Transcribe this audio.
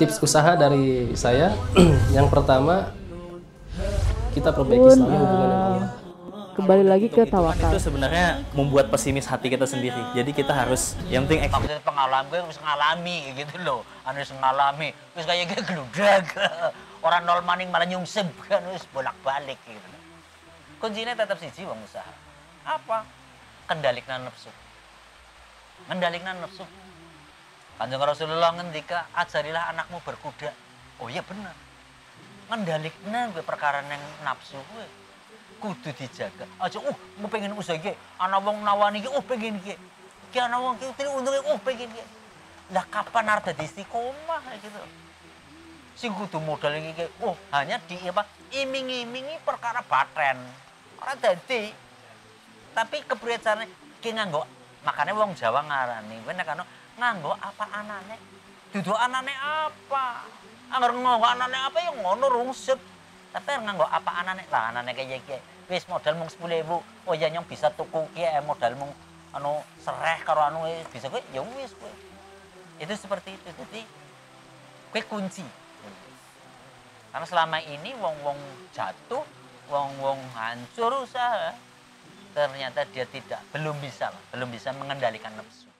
tips usaha dari saya. Yang pertama kita perbaiki selalu hubungan dengan Allah kembali lagi ke Itu tawakal. sebenarnya membuat pesimis hati kita sendiri. Jadi kita harus yang penting maksudnya pengalaman gue harus ngalami gitu loh. Anu wis ngalami. Terus kayak gue geludag orang nol maning malah nyungsep kan. Wis bolak balik gitu kuncinya tetap siji wong usaha. Apa? Kendalikan nafsu. Kendalikan nafsu Kanjeng Rasulullah ngendika ajarilah anakmu berkuda. Oh iya bener. Ngendalikan gue perkara yang nafsu gue kudu dijaga. Aja uh mau pengen usaha iki. Ana wong nawani iki oh pengen iki. Ki ana wong tiri untunge oh pengen iki. Lah kapan arep dadi istiqomah gitu? Sing kudu modal iki ki, oh hanya di apa iming-imingi perkara batren ora dadi. Tapi kepriyane ki nganggo makanya wong Jawa ngarani. Kowe nek anu nganggo apa anane? Dudu anane apa? Anggar nganggo anane apa? Ya ngono rungsep tapi nganggo apa anane? Lah anane kayak iki. Wis modal mung 10.000 oh ya nyong bisa tuku ki eh, modal mung anu sereh karo anu eh, bisa kowe? Ya wis kowe. Itu seperti itu. Jadi kowe kunci. Karena selama ini wong-wong jatuh wong-wong hancur usaha ternyata dia tidak belum bisa belum bisa mengendalikan nafsu